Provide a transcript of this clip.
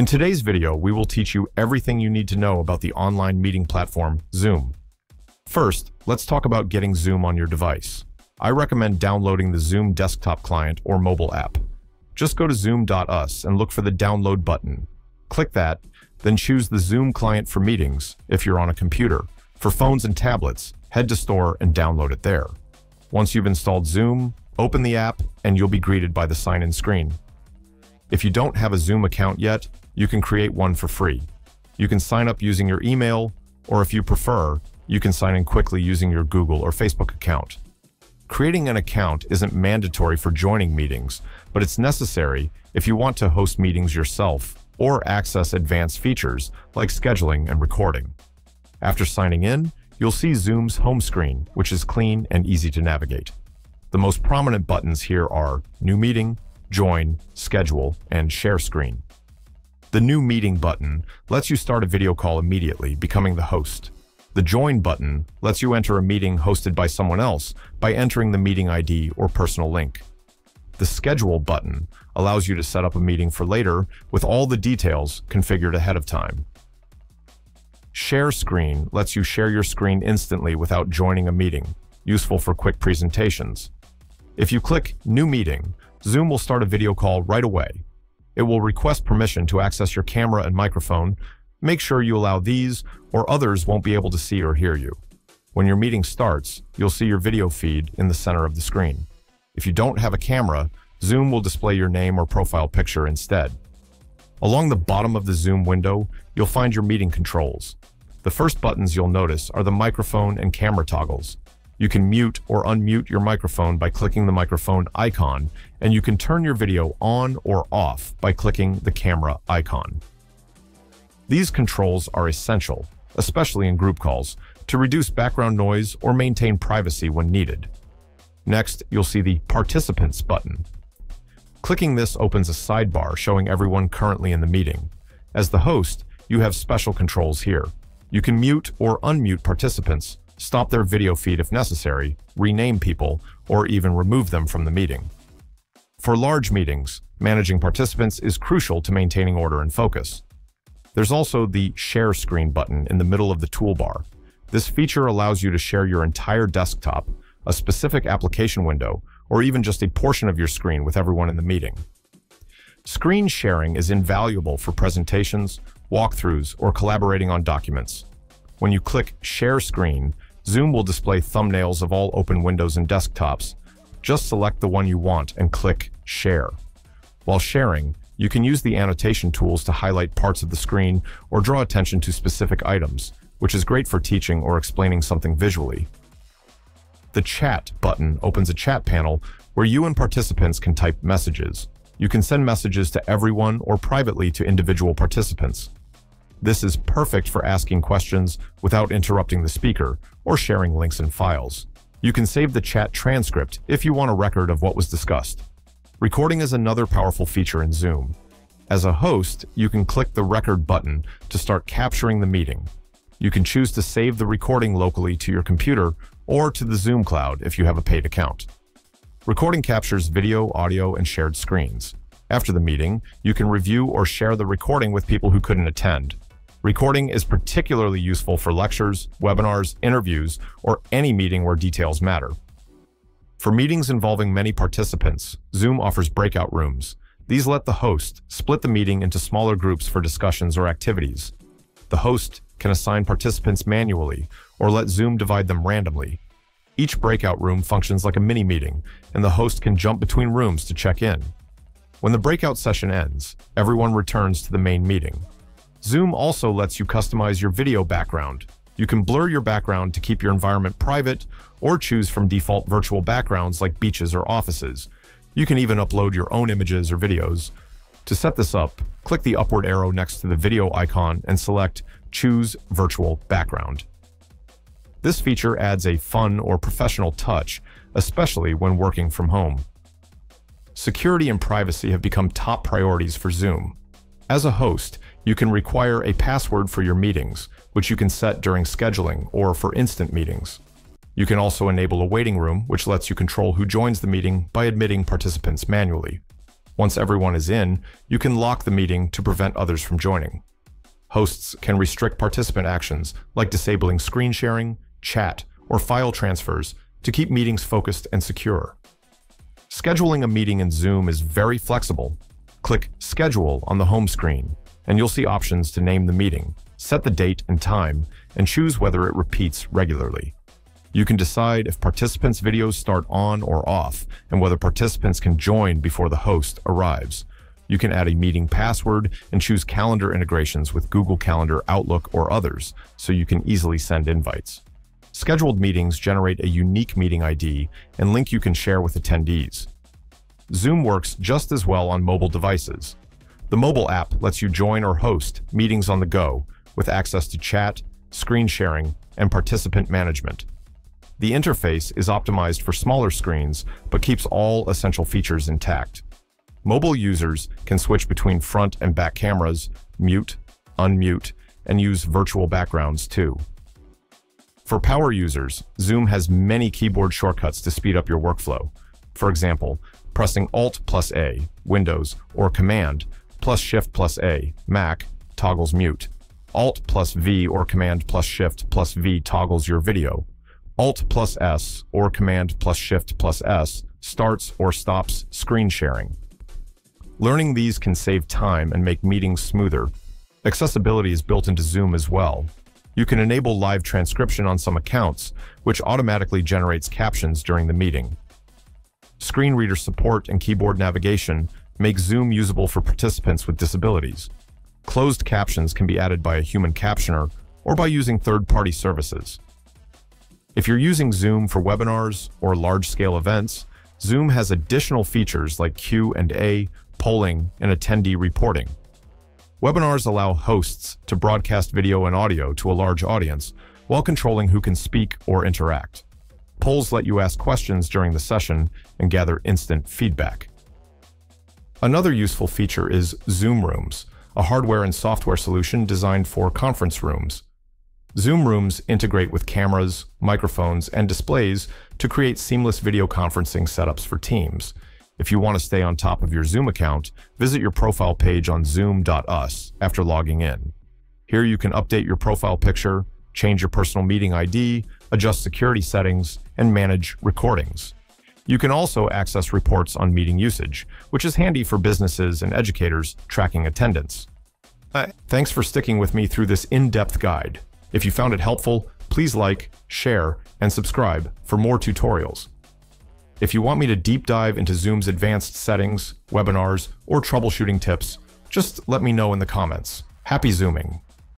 In today's video, we will teach you everything you need to know about the online meeting platform, Zoom. First, let's talk about getting Zoom on your device. I recommend downloading the Zoom desktop client or mobile app. Just go to zoom.us and look for the download button. Click that, then choose the Zoom client for meetings if you're on a computer. For phones and tablets, head to store and download it there. Once you've installed Zoom, open the app and you'll be greeted by the sign-in screen. If you don't have a Zoom account yet, you can create one for free. You can sign up using your email, or if you prefer, you can sign in quickly using your Google or Facebook account. Creating an account isn't mandatory for joining meetings, but it's necessary if you want to host meetings yourself or access advanced features like scheduling and recording. After signing in, you'll see Zoom's home screen, which is clean and easy to navigate. The most prominent buttons here are New Meeting, Join, Schedule, and Share Screen. The New Meeting button lets you start a video call immediately, becoming the host. The Join button lets you enter a meeting hosted by someone else by entering the meeting ID or personal link. The Schedule button allows you to set up a meeting for later with all the details configured ahead of time. Share Screen lets you share your screen instantly without joining a meeting, useful for quick presentations. If you click New Meeting, Zoom will start a video call right away. It will request permission to access your camera and microphone. Make sure you allow these, or others won't be able to see or hear you. When your meeting starts, you'll see your video feed in the center of the screen. If you don't have a camera, Zoom will display your name or profile picture instead. Along the bottom of the Zoom window, you'll find your meeting controls. The first buttons you'll notice are the microphone and camera toggles. You can mute or unmute your microphone by clicking the microphone icon, and you can turn your video on or off by clicking the camera icon. These controls are essential, especially in group calls, to reduce background noise or maintain privacy when needed. Next, you'll see the Participants button. Clicking this opens a sidebar showing everyone currently in the meeting. As the host, you have special controls here. You can mute or unmute participants, stop their video feed if necessary, rename people, or even remove them from the meeting. For large meetings, managing participants is crucial to maintaining order and focus. There's also the Share Screen button in the middle of the toolbar. This feature allows you to share your entire desktop, a specific application window, or even just a portion of your screen with everyone in the meeting. Screen sharing is invaluable for presentations, walkthroughs, or collaborating on documents. When you click Share Screen, Zoom will display thumbnails of all open windows and desktops. Just select the one you want and click Share. While sharing, you can use the annotation tools to highlight parts of the screen or draw attention to specific items, which is great for teaching or explaining something visually. The Chat button opens a chat panel where you and participants can type messages. You can send messages to everyone or privately to individual participants. This is perfect for asking questions without interrupting the speaker or sharing links and files. You can save the chat transcript if you want a record of what was discussed. Recording is another powerful feature in Zoom. As a host, you can click the record button to start capturing the meeting. You can choose to save the recording locally to your computer or to the Zoom cloud if you have a paid account. Recording captures video, audio, and shared screens. After the meeting, you can review or share the recording with people who couldn't attend. Recording is particularly useful for lectures, webinars, interviews, or any meeting where details matter. For meetings involving many participants, Zoom offers breakout rooms. These let the host split the meeting into smaller groups for discussions or activities. The host can assign participants manually or let Zoom divide them randomly. Each breakout room functions like a mini-meeting, and the host can jump between rooms to check in. When the breakout session ends, everyone returns to the main meeting. Zoom also lets you customize your video background. You can blur your background to keep your environment private or choose from default virtual backgrounds like beaches or offices. You can even upload your own images or videos. To set this up, click the upward arrow next to the video icon and select Choose Virtual Background. This feature adds a fun or professional touch, especially when working from home. Security and privacy have become top priorities for Zoom. As a host, you can require a password for your meetings, which you can set during scheduling or for instant meetings. You can also enable a waiting room, which lets you control who joins the meeting by admitting participants manually. Once everyone is in, you can lock the meeting to prevent others from joining. Hosts can restrict participant actions like disabling screen sharing, chat, or file transfers to keep meetings focused and secure. Scheduling a meeting in Zoom is very flexible. Click Schedule on the home screen, and you'll see options to name the meeting, set the date and time, and choose whether it repeats regularly. You can decide if participants' videos start on or off, and whether participants can join before the host arrives. You can add a meeting password and choose calendar integrations with Google Calendar, Outlook, or others, so you can easily send invites. Scheduled meetings generate a unique meeting ID and link you can share with attendees. Zoom works just as well on mobile devices. The mobile app lets you join or host meetings on the go with access to chat, screen sharing, and participant management. The interface is optimized for smaller screens, but keeps all essential features intact. Mobile users can switch between front and back cameras, mute, unmute, and use virtual backgrounds too. For power users, Zoom has many keyboard shortcuts to speed up your workflow. For example, pressing Alt plus A, Windows, or Command plus Shift plus A, Mac, toggles mute. Alt plus V or Command plus Shift plus V toggles your video, Alt plus S or Command plus Shift plus S starts or stops screen sharing. Learning these can save time and make meetings smoother. Accessibility is built into Zoom as well. You can enable live transcription on some accounts, which automatically generates captions during the meeting. Screen reader support and keyboard navigation make Zoom usable for participants with disabilities. Closed captions can be added by a human captioner or by using third-party services. If you're using Zoom for webinars or large-scale events, Zoom has additional features like Q&A, polling, and attendee reporting. Webinars allow hosts to broadcast video and audio to a large audience while controlling who can speak or interact. Polls let you ask questions during the session and gather instant feedback. Another useful feature is Zoom Rooms, a hardware and software solution designed for conference rooms. Zoom Rooms integrate with cameras, microphones, and displays to create seamless video conferencing setups for teams. If you want to stay on top of your Zoom account, visit your profile page on zoom.us after logging in. Here you can update your profile picture, change your personal meeting ID, adjust security settings, and manage recordings. You can also access reports on meeting usage, which is handy for businesses and educators tracking attendance. Thanks for sticking with me through this in-depth guide. If you found it helpful, please like, share, and subscribe for more tutorials. If you want me to deep dive into Zoom's advanced settings, webinars, or troubleshooting tips, just let me know in the comments. Happy Zooming!